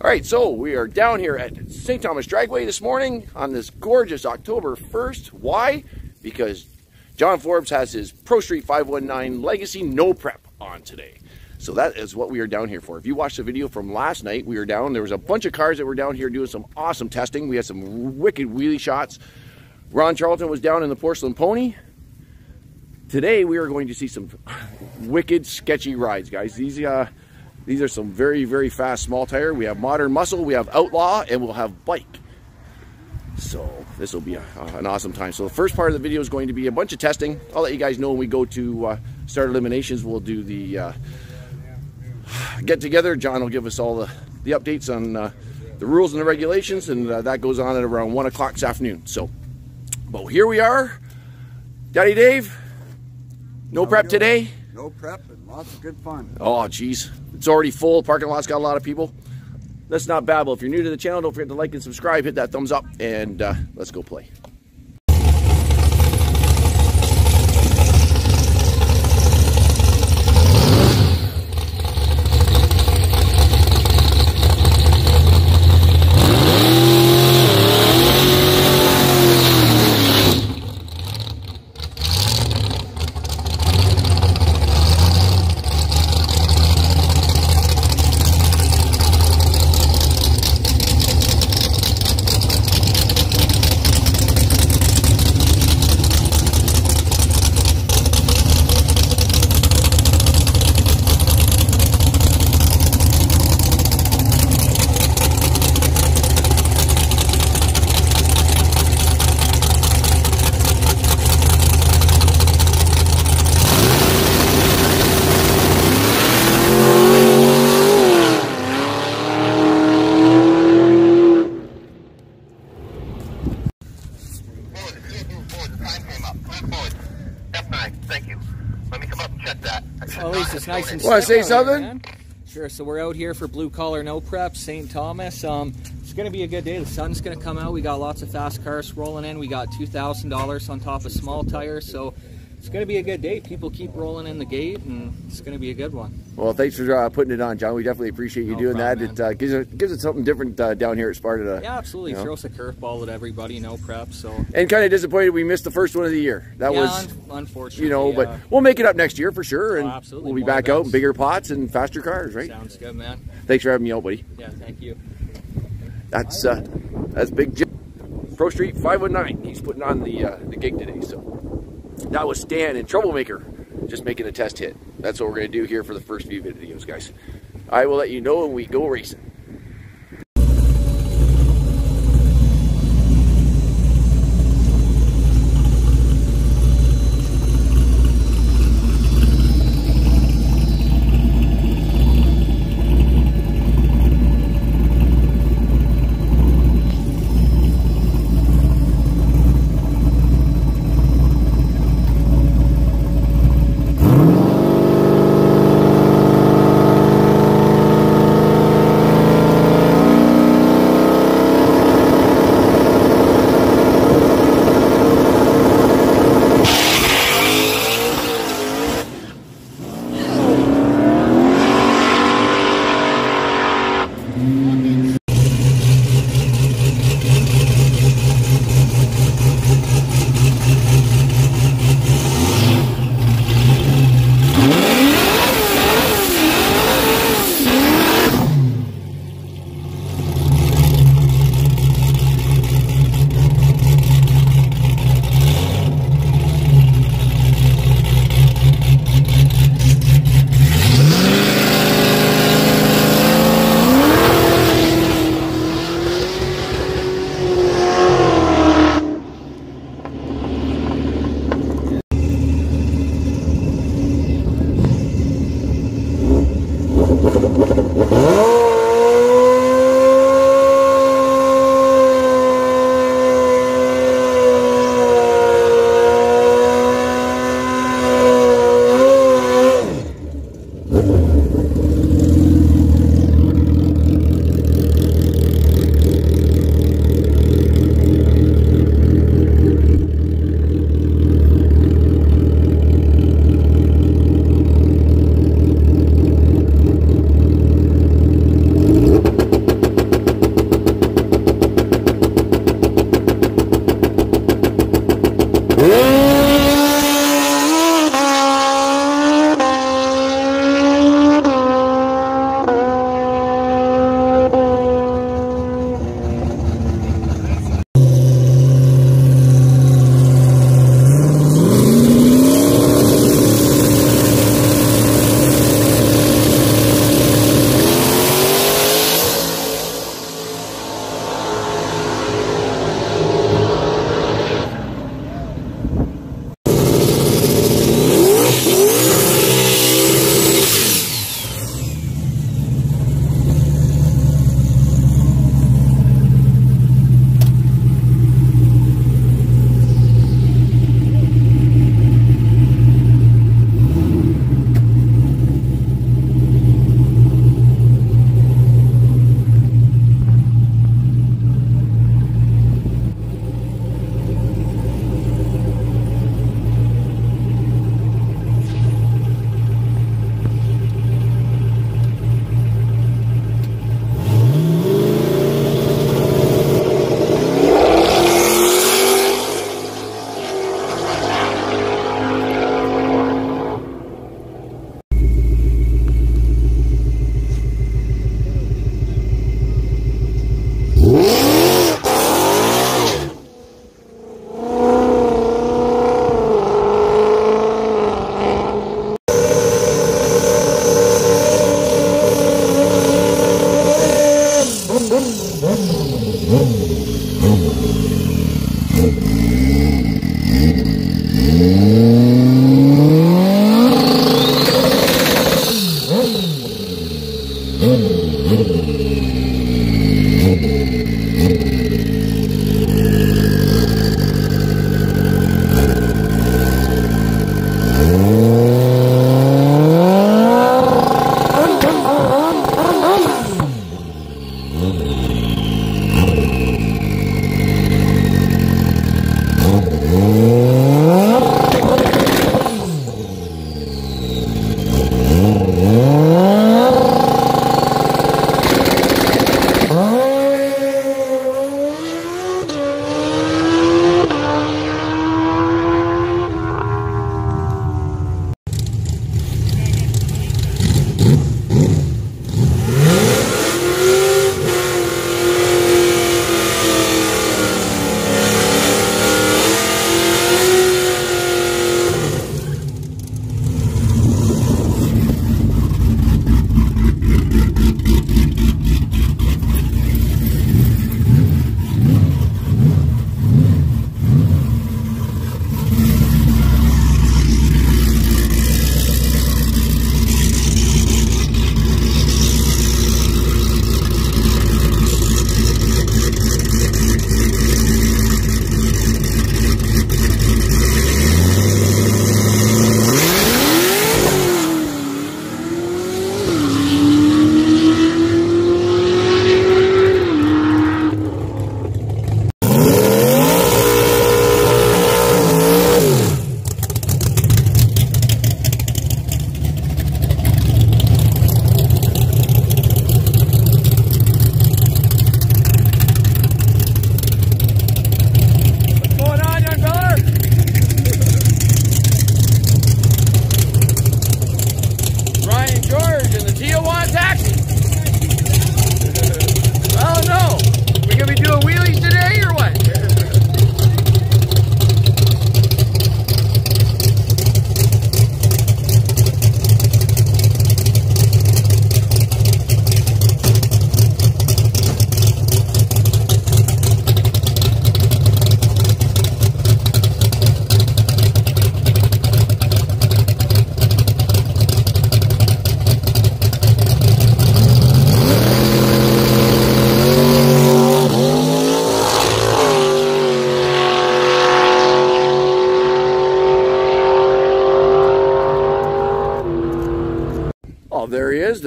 All right, so we are down here at St. Thomas Dragway this morning on this gorgeous October 1st. Why? Because John Forbes has his Pro Street 519 Legacy No Prep on today. So that is what we are down here for. If you watched the video from last night, we were down. There was a bunch of cars that were down here doing some awesome testing. We had some wicked wheelie shots. Ron Charlton was down in the Porcelain Pony. Today we are going to see some wicked sketchy rides, guys. These uh, these are some very, very fast small tire. We have Modern Muscle, we have Outlaw, and we'll have Bike. So this will be a, an awesome time. So the first part of the video is going to be a bunch of testing. I'll let you guys know when we go to uh, start eliminations. We'll do the uh, get together. John will give us all the, the updates on uh, the rules and the regulations, and uh, that goes on at around 1 o'clock this afternoon. So, but here we are. Daddy Dave, no prep today? No prep and lots of good fun. Oh, geez. It's already full. Parking lot's got a lot of people. Let's not babble. If you're new to the channel, don't forget to like and subscribe. Hit that thumbs up, and uh, let's go play. And Want to say something? Man. Sure. So we're out here for blue collar no prep, St. Thomas. Um, it's going to be a good day. The sun's going to come out. We got lots of fast cars rolling in. We got two thousand dollars on top of small tires. So it's going to be a good day. People keep rolling in the gate, and it's going to be a good one. Well, thanks for uh, putting it on, John. We definitely appreciate you no doing problem, that. Man. It uh, gives it gives it something different uh, down here at Sparta. yeah, absolutely. You know. Throws a curveball at everybody, no prep. So and kind of disappointed we missed the first one of the year. That yeah, was un unfortunate. You know, but we'll make it up next year for sure, and oh, we'll be More back events. out in bigger pots and faster cars, right? Sounds good, man. Thanks for having me out, buddy. Yeah, thank you. That's uh, that's Big Jim. Pro Street 519. He's putting on the uh, the gig today, so that was Stan and Troublemaker just making a test hit. That's what we're going to do here for the first few videos, guys. I will let you know when we go racing.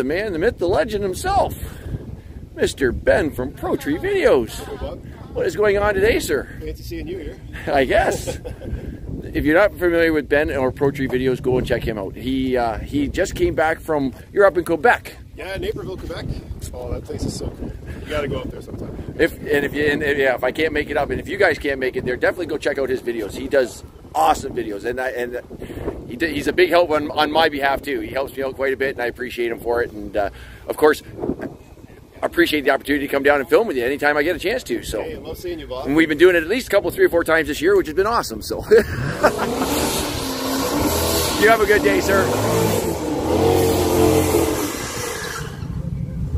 The man, the myth, the legend himself, Mr. Ben from Pro Tree Videos. What is going on today, sir? Fancy seeing you here. I guess. if you're not familiar with Ben or Pro Tree Videos, go and check him out. He uh, he just came back from, you're up in Quebec. Yeah, Napierville, Quebec. Oh, that place is so cool. You got to go up there sometime. If and if you and if, yeah, if I can't make it up, and if you guys can't make it there, definitely go check out his videos. He does awesome videos, and I, and he's a big help on, on my behalf too. He helps me out quite a bit, and I appreciate him for it. And uh, of course, I appreciate the opportunity to come down and film with you anytime I get a chance to. So, Hey, love seeing you, Bob. and we've been doing it at least a couple, three or four times this year, which has been awesome. So, you have a good day, sir.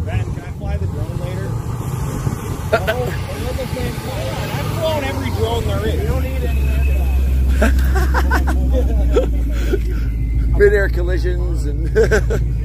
Ben, can I fly the drone later? no. I've flown every drone there is. You don't need any Mid-air collisions and.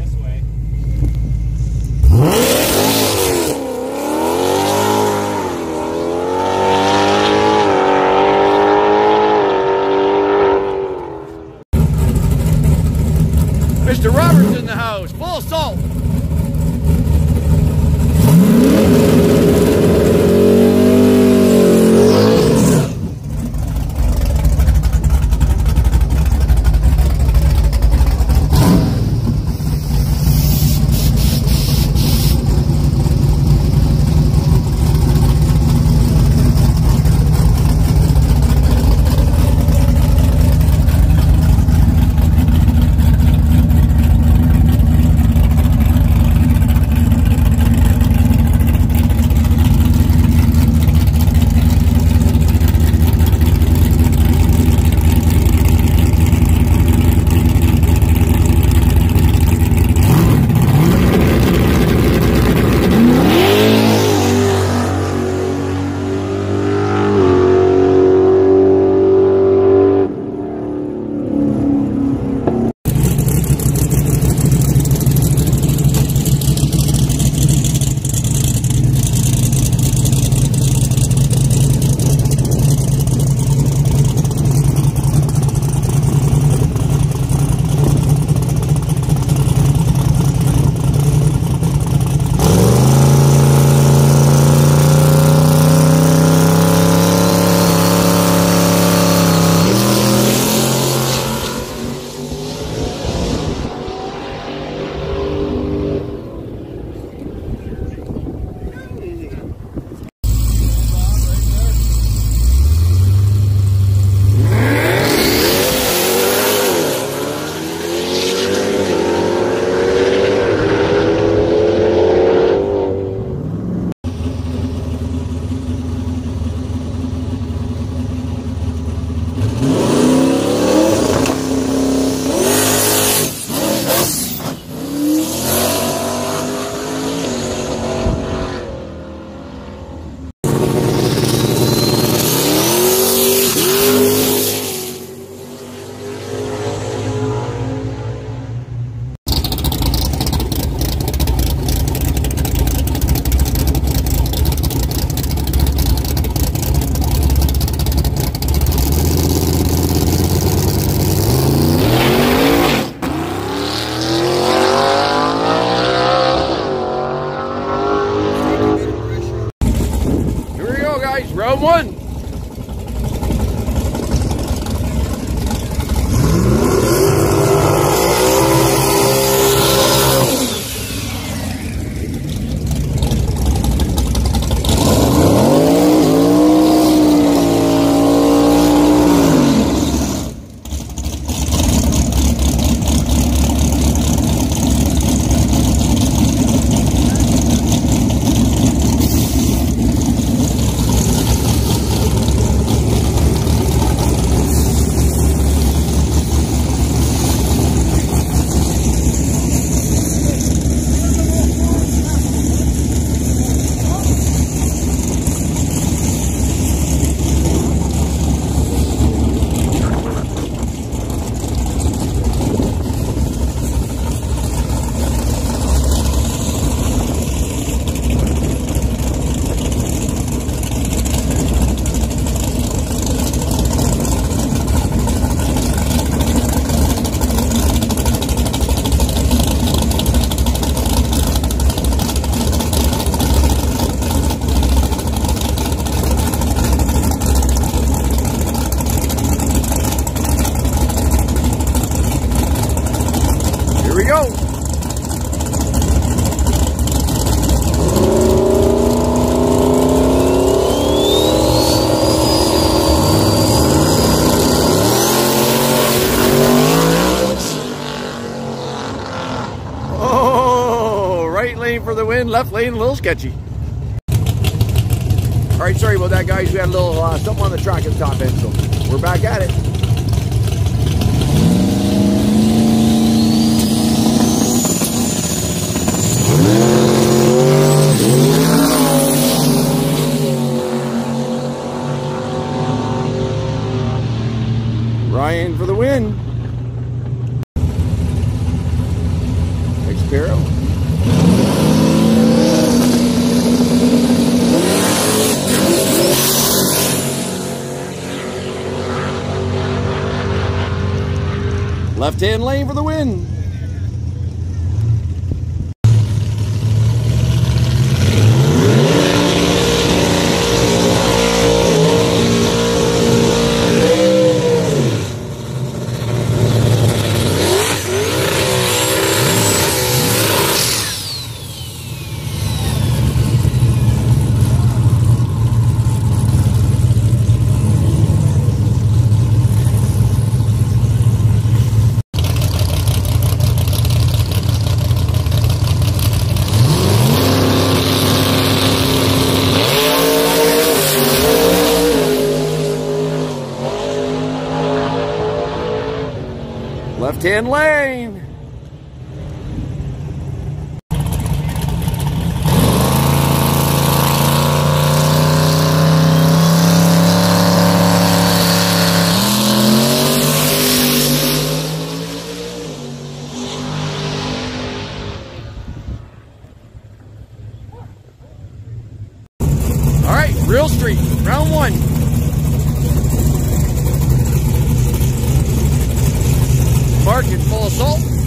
lane, left lane, a little sketchy. All right, sorry about that, guys. We had a little uh, something on the track at the top end, so we're back at it. Ryan for the win. Hand lane for the win. Left hand lane. All right, Real Street, round one. Mark in full assault.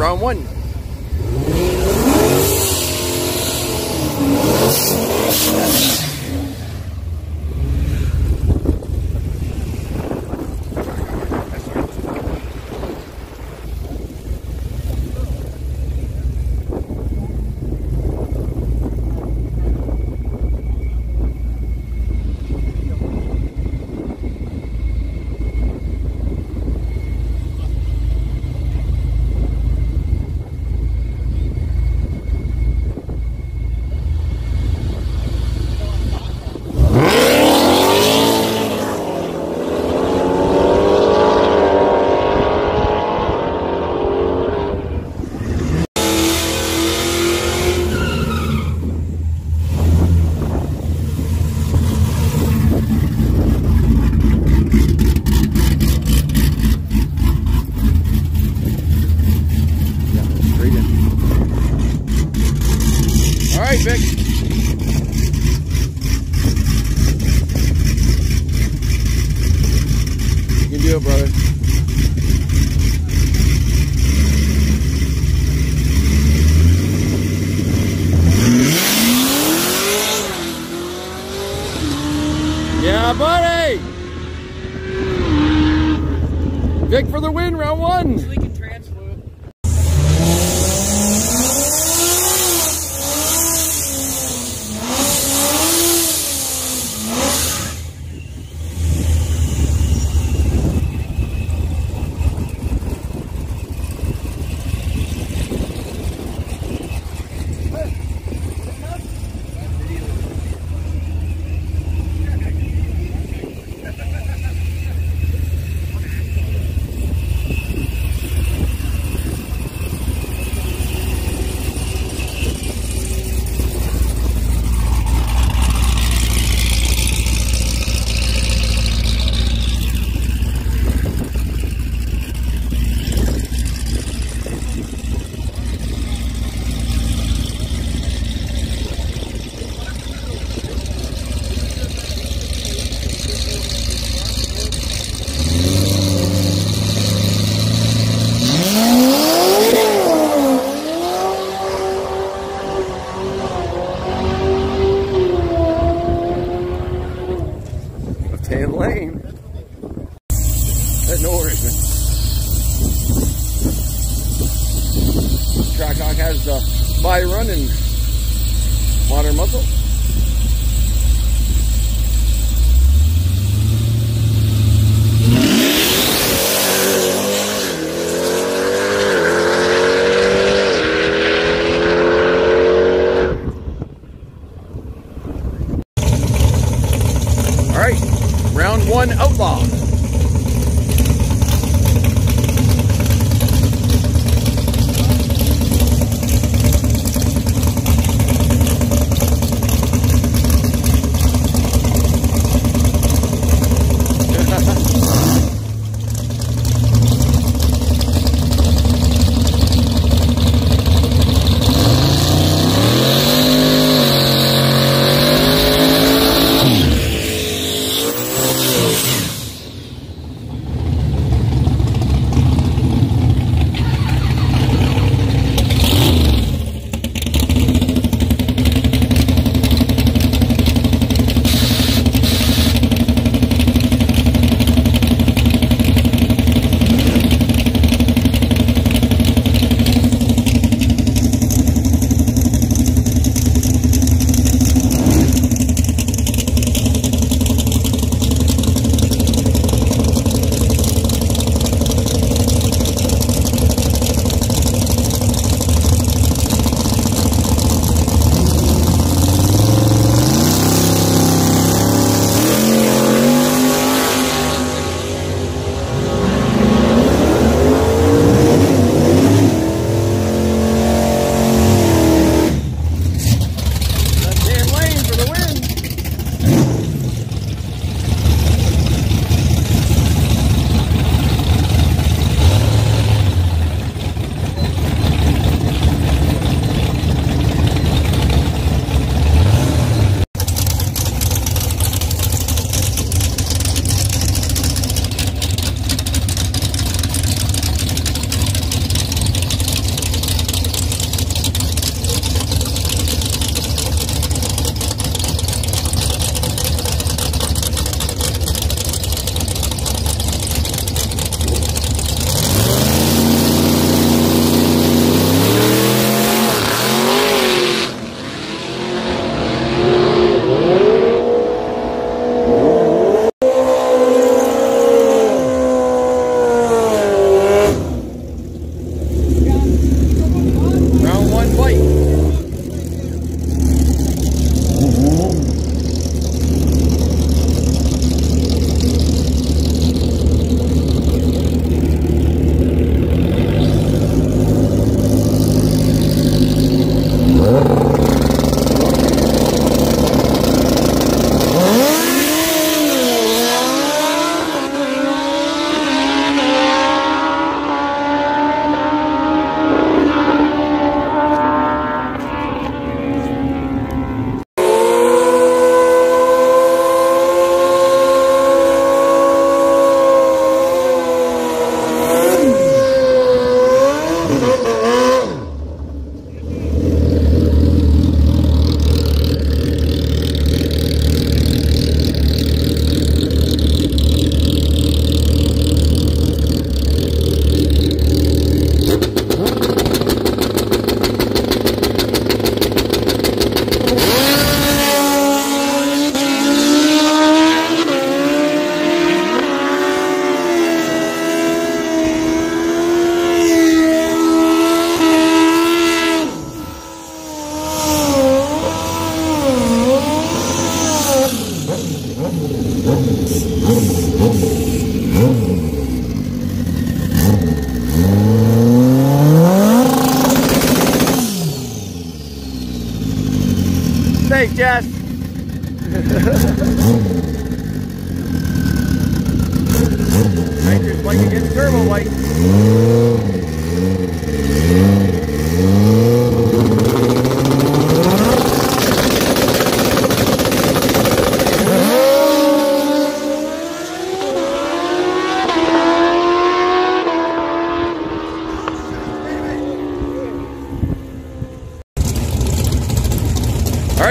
Round one.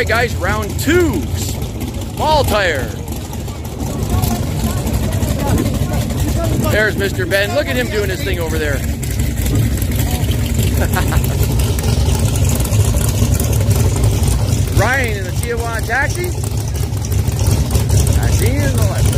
Guys, round two. Small tire. There's Mr. Ben. Look at him doing his thing over there. Ryan in the Tijuana taxi. Taxi in the left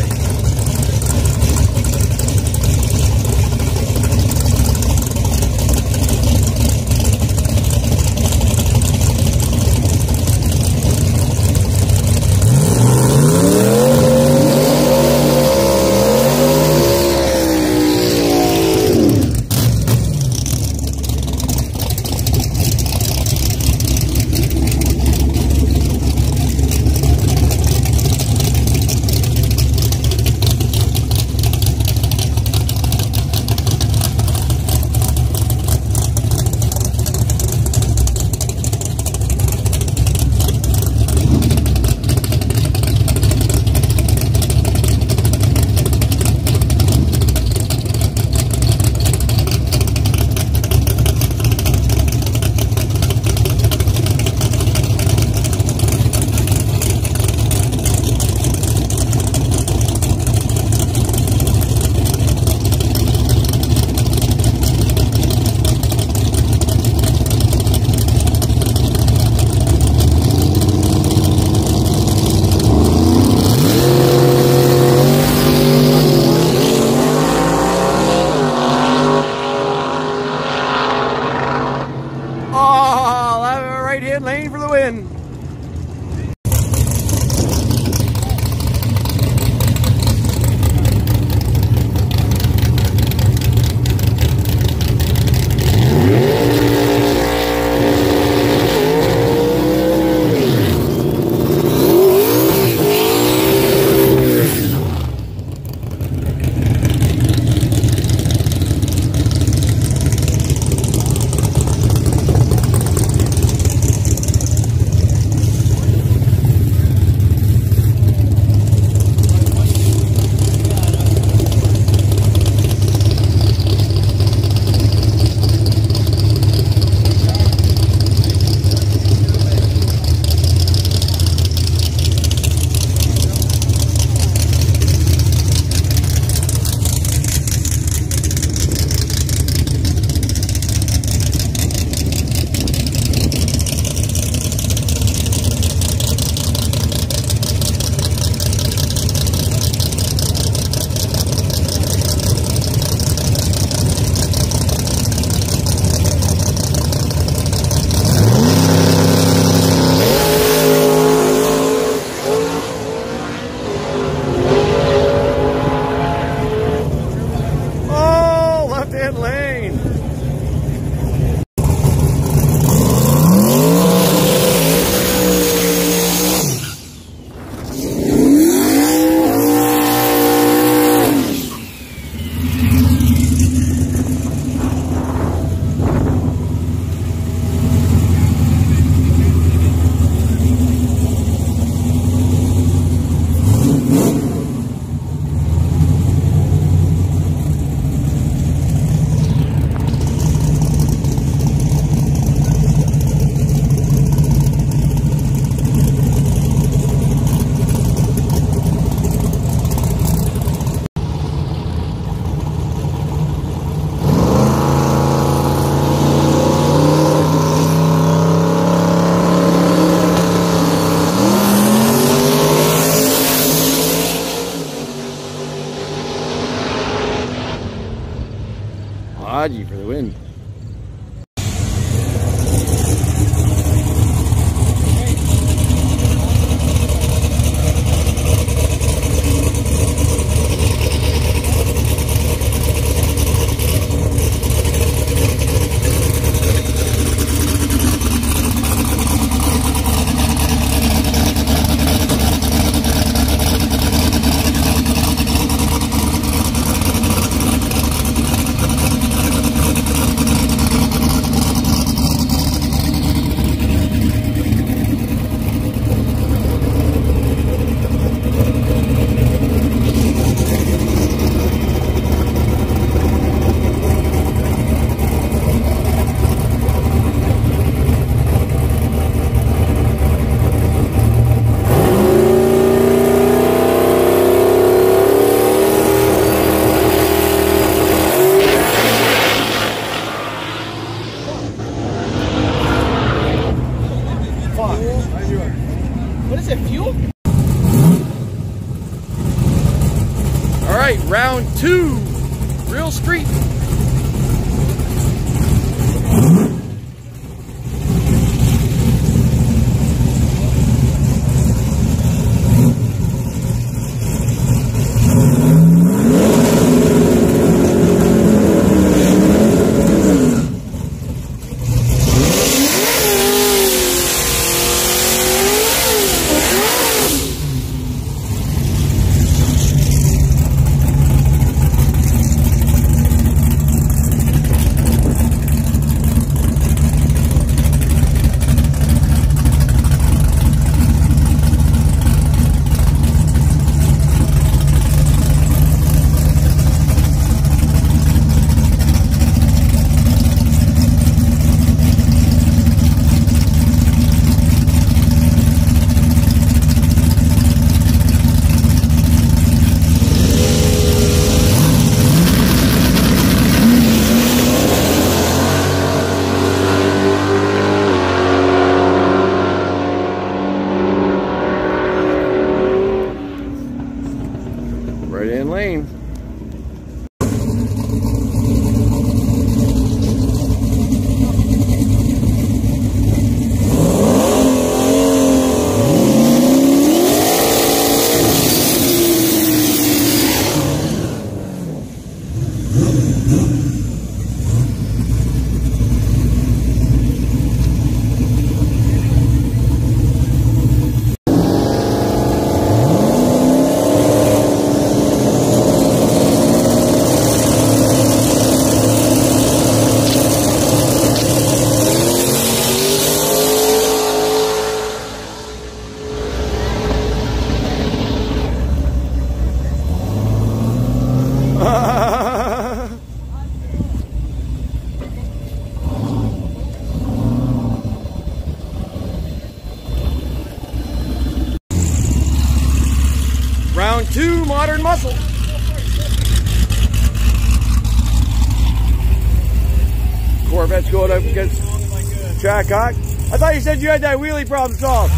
Jack Hawk. I thought you said you had that wheelie problem solved.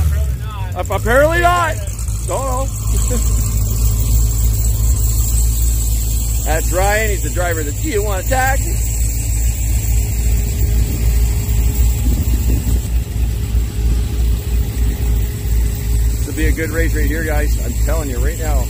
Apparently not. Apparently not. Don't know. That's Ryan. He's the driver of the Tijuana taxi. This will be a good race right here, guys. I'm telling you right now.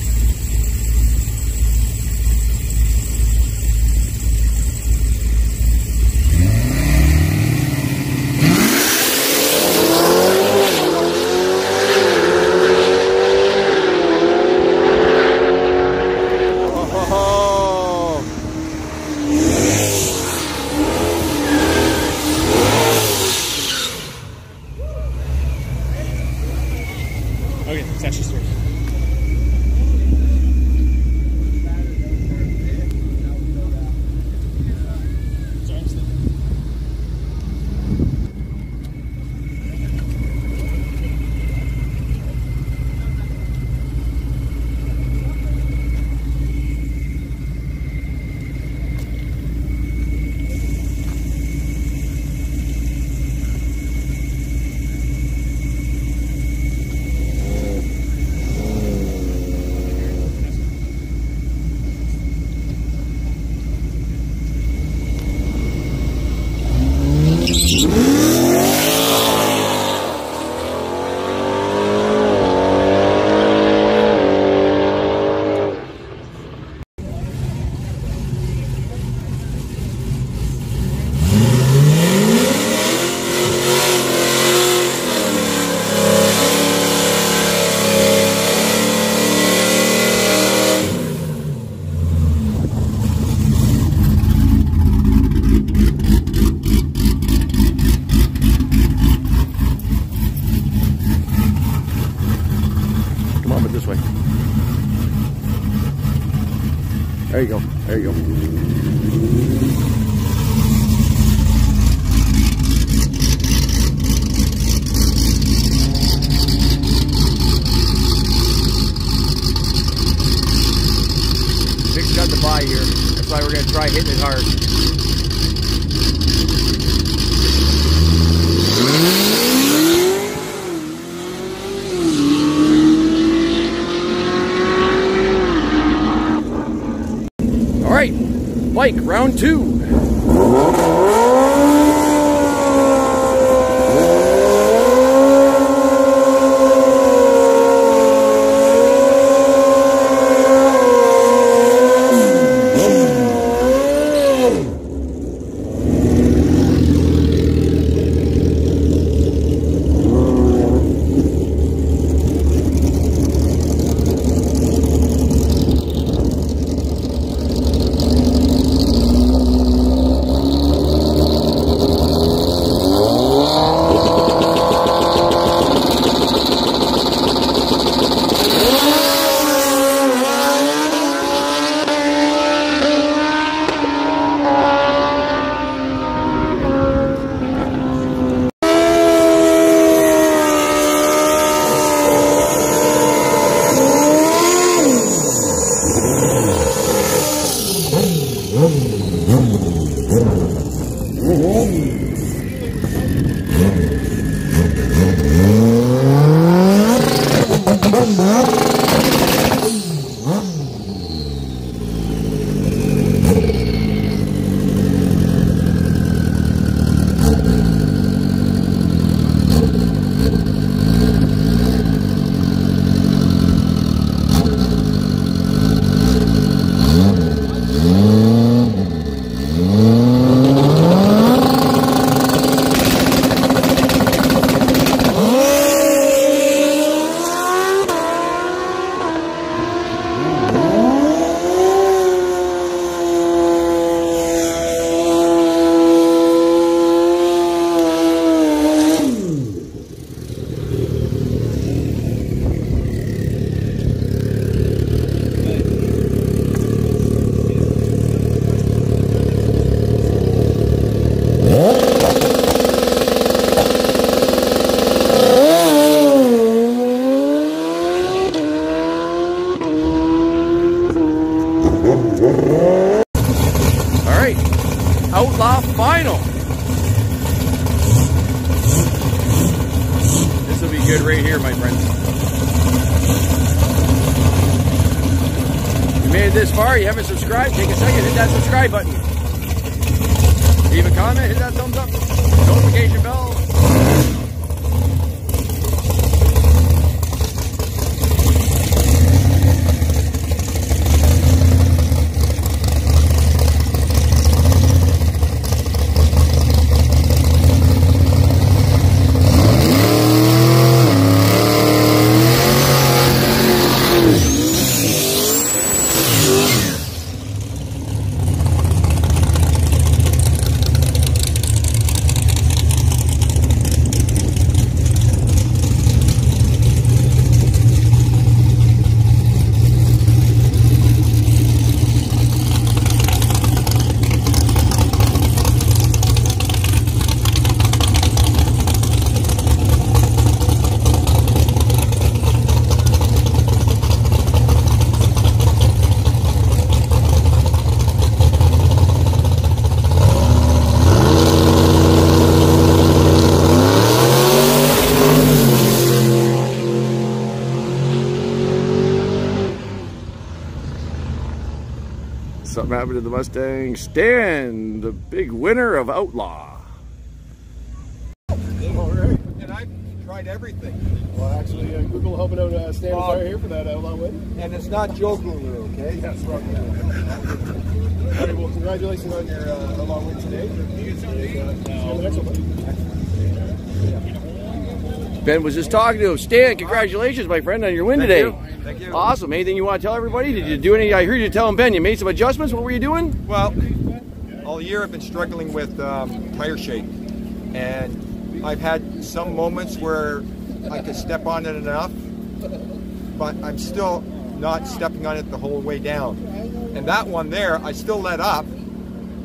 Something happened to the Mustang. Stan, the big winner of Outlaw. All right. And I tried everything. Well, actually, uh, Google helping out uh, Stan Oh. Fire here for that outlaw win. And it's not Joe Guru, okay? Yes, right. All right, well, congratulations on your uh, outlaw win today. Uh, see you on the next one. Ben was just talking to him. Stan, congratulations, my friend, on your win Thank today. you. Awesome. Anything you want to tell everybody? Did you do any? I heard you telling Ben you made some adjustments. What were you doing? Well, all year I've been struggling with um, tire shape, and I've had some moments where I could step on it enough, but I'm still not stepping on it the whole way down. And that one there, I still let up,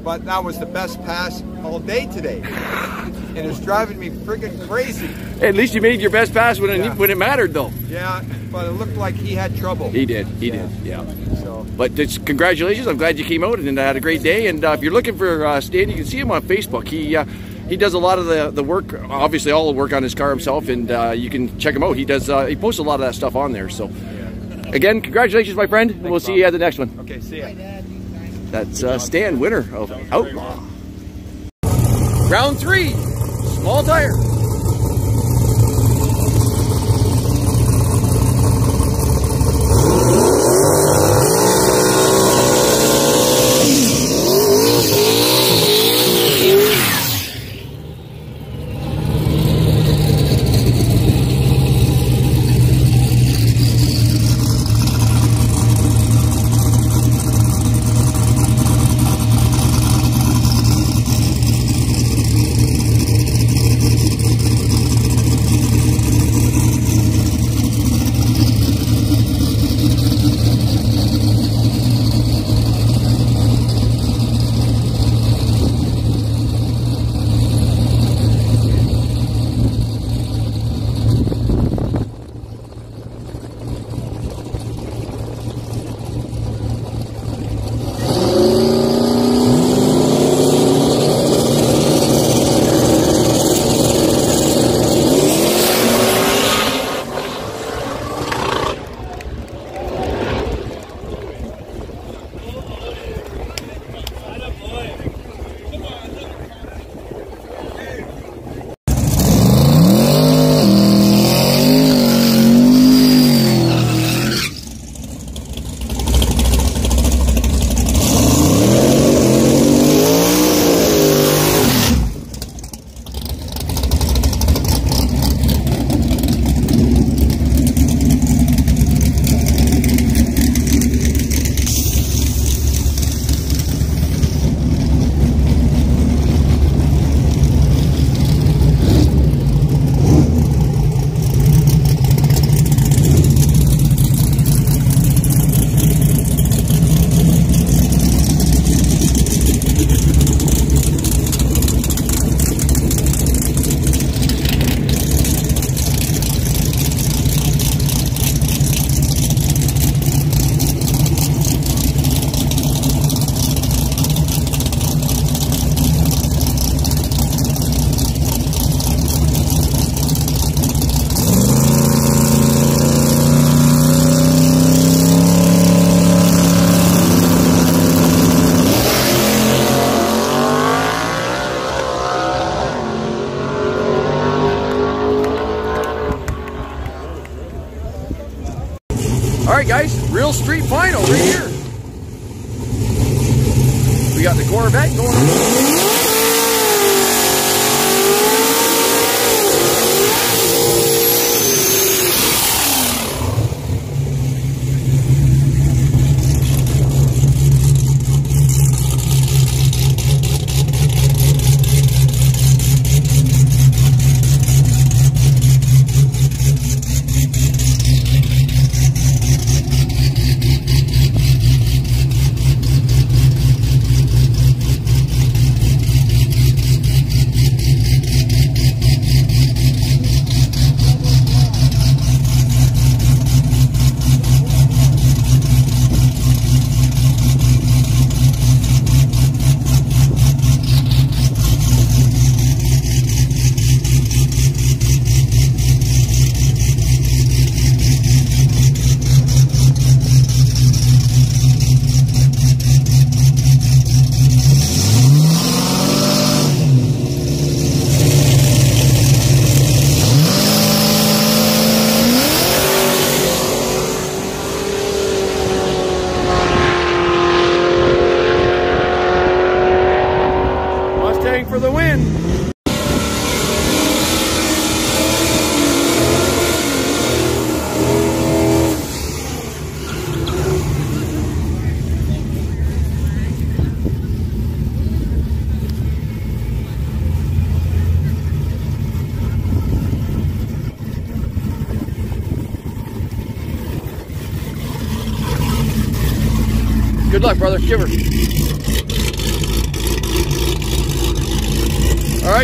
but that was the best pass all day today, and it's driving me friggin' crazy. At least you made your best pass when it Yeah. when it mattered, though. Yeah, but it looked like he had trouble. He did. He did. Yeah. So But it's, congratulations. I'm glad you came out and had a great day. And uh, if you're looking for uh, Stan, you can see him on Facebook. He uh, he does a lot of the, the work, obviously all the work on his car himself, and uh, you can check him out. He does uh, he posts a lot of that stuff on there. So again, congratulations, my friend. we'll see you at the next one. okay, see ya. That's uh, Stan, winner of Outlaw. Round three, small tire.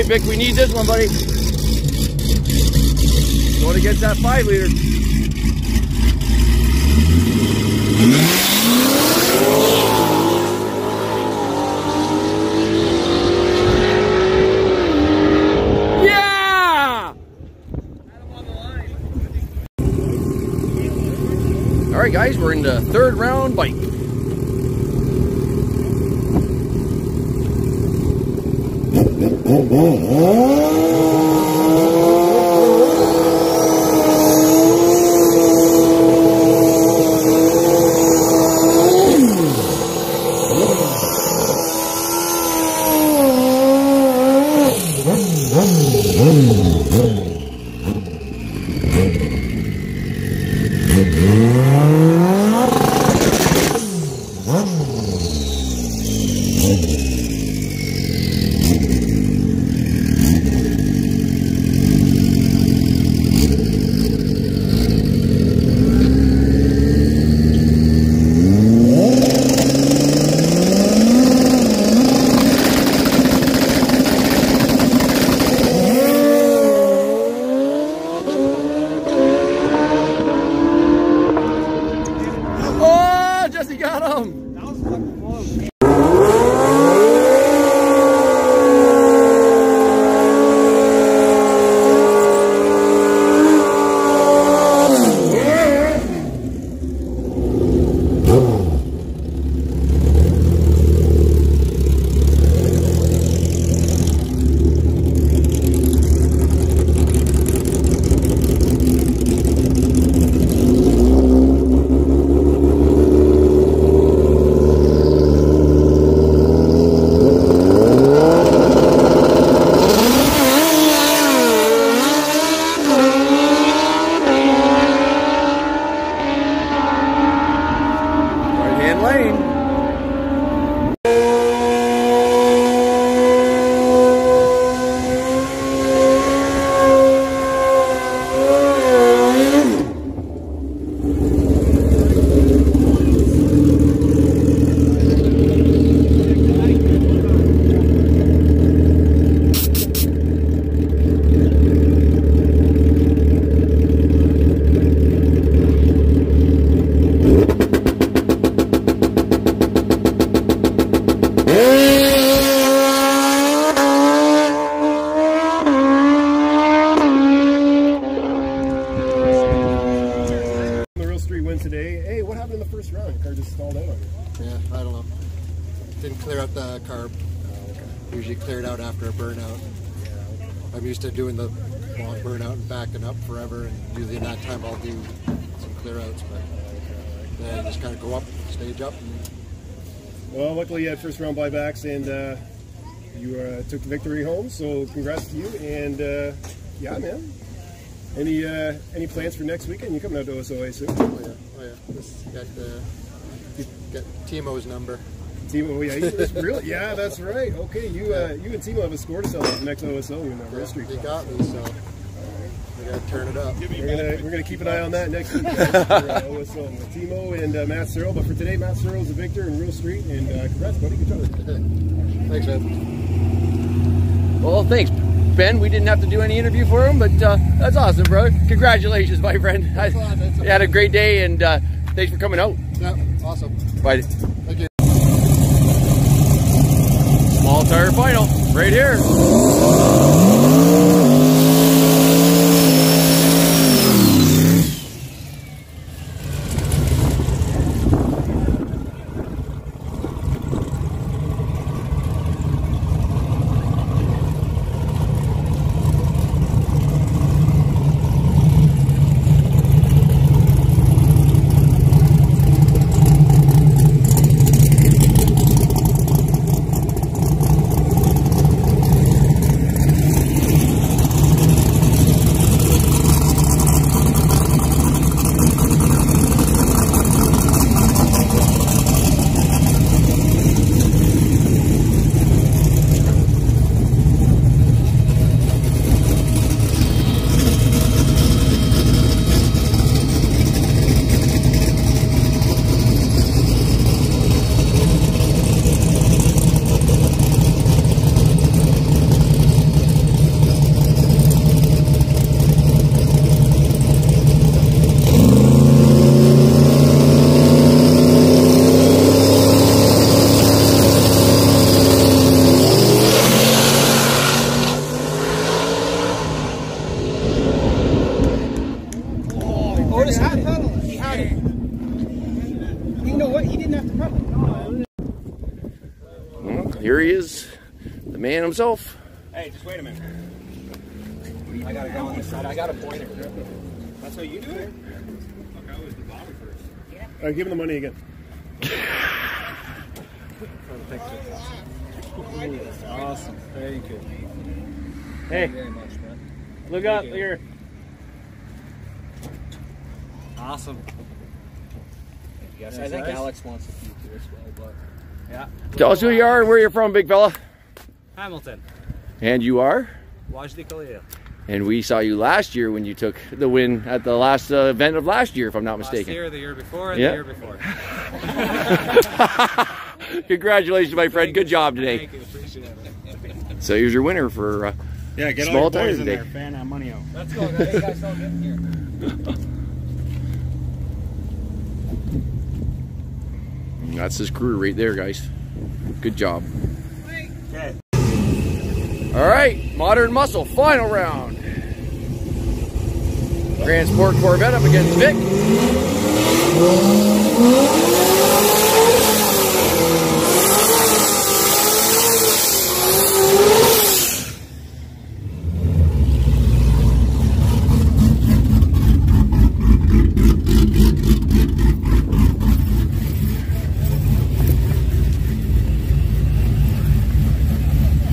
Right, Vic, we need this one, buddy. Going against that five liter. Yeah! All right, guys, we're in the third round bike. Mm-hmm. Didn't clear out the carb. Usually cleared out after a burnout. I'm used to doing the long burnout and backing up forever, and usually in that time I'll do some clear outs, but then just kind of go up, stage up, Well, luckily you had first round buybacks and uh, you uh, took the victory home. So congrats to you. And uh, yeah, man. Any uh, any plans for next weekend? You coming out to OSOA soon? oh yeah, oh yeah, just got the get Timo's number. Timo, yeah, really, yeah, that's right. Okay, you uh, you and Timo have a score to settle at the next OSO in the real street. He got me, so I gotta turn it up. We're gonna we're gonna keep an eye on that next week guys, for uh, OSO. Timo and uh, Matt Searle. But for today, Matt Searle is the victor in Real Street. And uh, congrats, buddy. Good job. Thanks, man. Well, thanks, Ben. We didn't have to do any interview for him, but uh, that's awesome, bro. Congratulations, my friend. I, you had a great day, and uh, thanks for coming out. Yeah, awesome. Bye. Thank you. Small tire final, right here. Himself, Hey, just wait a minute. I gotta go on this side. I got a pointer. That's how you do it? All right, give him the money again. Awesome. Very good. Hey, Very much, man. look up you. here. Awesome. Yes, I think Alex wants a few too as well, but Yeah. Tell us who you are and where you're from, big fella. Hamilton. And you are? Wajdi Kalia. And we saw you last year when you took the win at the last uh, event of last year, if I'm not Last mistaken. year, the year before, and Yeah. the year before. Congratulations, my friend. Good job today. Thank you. Appreciate it. So here's your winner for uh, Yeah, get Small all your tires boys in today. there. Fan that money out. Let's go, guys. Hey, guys, don't get here. that's his crew right there, guys. Good job. Okay. All right, modern muscle, final round. Grand Sport Corvette up against Vic.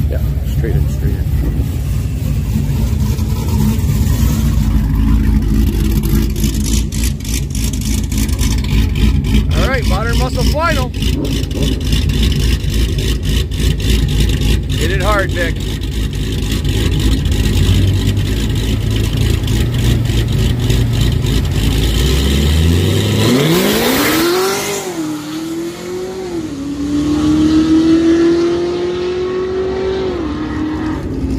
Yeah, straight in, straight in. All right, modern muscle final. Hit it hard, Vic.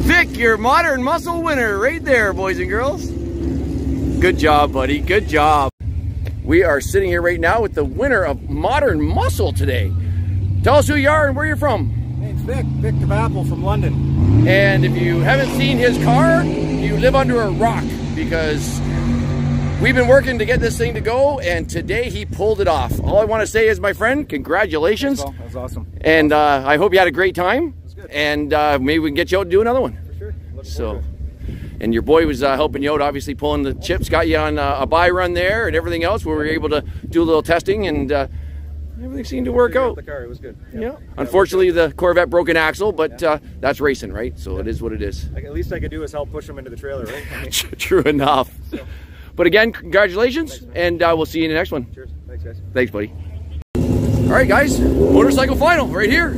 Vic, your modern right there, boys and girls. Good job, buddy. Good job. We are sitting here right now with the winner of Modern Muscle today. Tell us who you are and where you're from. Hey, it's Vic. Vic DeVapple from London. And if you haven't seen his car, you live under a rock because we've been working to get this thing to go, and today he pulled it off. All I want to say is, my friend, congratulations. That was awesome. And uh, I hope you had a great time. good. And uh, maybe we can get you out and do another one. For sure. Looking So, and your boy was uh, helping you out, obviously pulling the chips, got you on uh, a bye run there and everything else where we were able to do a little testing and uh, everything seemed to work out. The car, it was good. Yeah. Unfortunately, the Corvette broke an axle, but uh, that's racing, right? So it is what it is. Like, at least I could do is help push them into the trailer, right? I mean, True enough. But again, congratulations, and uh, we'll see you in the next one. cheers. Thanks, guys. Thanks, buddy. All right, guys, motorcycle final right here.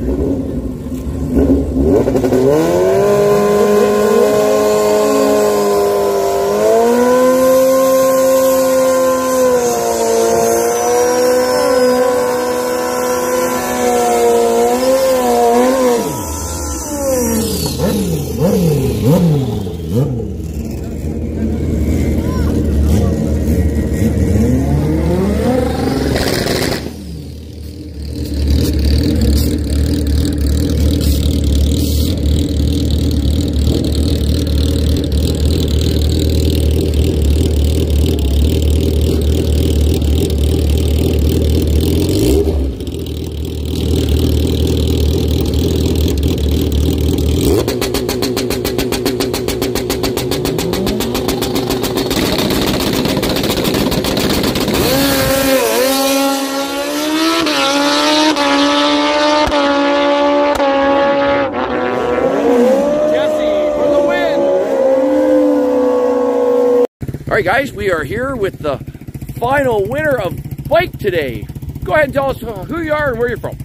We are here with the final winner of bike today. Go ahead and tell us who you are and where you're from.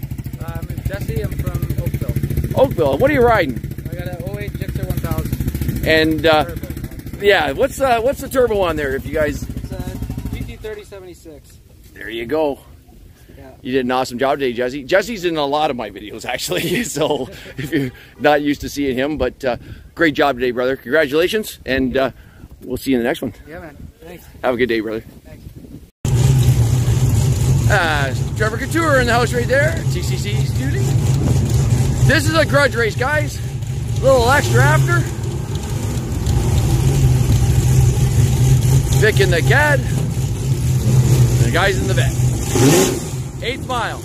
Um, Jesse, I'm from Oakville. Oakville. What are you riding? I got an 08 Gixxer 1000. And uh, yeah, what's uh, what's the turbo on there? If you guys, It's a GT3076. there you go. Yeah. You did an awesome job today, Jesse. Jesse's in a lot of my videos actually, so if you're not used to seeing him, but uh, great job today, brother. Congratulations, and uh, we'll see you in the next one. Yeah, man. Have a good day, brother. Uh, Trevor Couture in the house right there, TCC Studio. This is a grudge race, guys. A little extra after. Vic in the CAD. The guys in the vet. Eighth mile.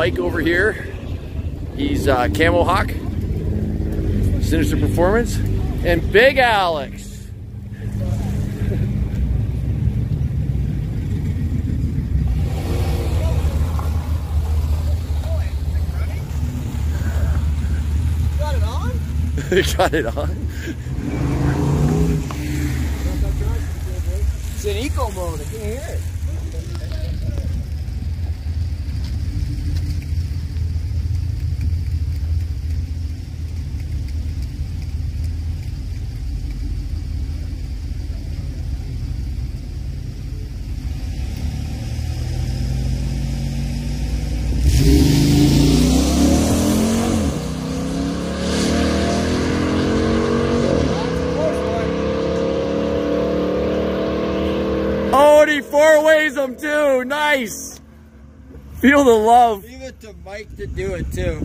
Mike over here. Uh, Hawk, Sinister Performance, and Big Alex. Got it on? Got it on. It's in eco mode. I can't hear it. Oh, and he four ways them too. Nice. Feel the love. Leave it to Mike to do it too.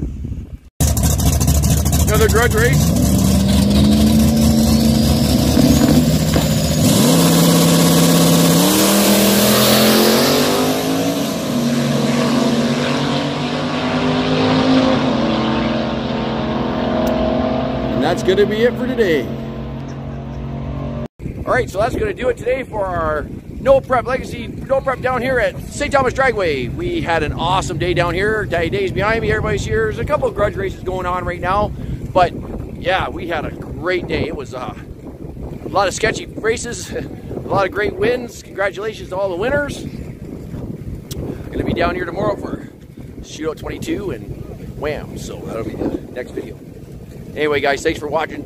Another grudge race. And that's going to be it for today. All right, so that's going to do it today for our No Prep Legacy No Prep down here at St. Thomas Dragway. We had an awesome day down here. Day days behind me, everybody's here. There's a couple of grudge races going on right now, but yeah, we had a great day. It was uh, a lot of sketchy races, a lot of great wins. Congratulations to all the winners. I'm to be down here tomorrow for Shootout 22 and Wham. So that'll be the next video. Anyway, guys, thanks for watching.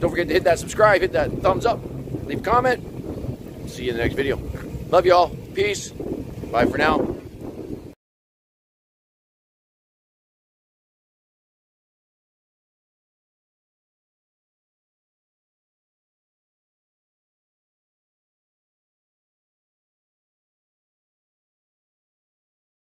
Don't forget to hit that subscribe, hit that thumbs up, leave a comment. See you in the next video. Love you all. Peace. Bye for now.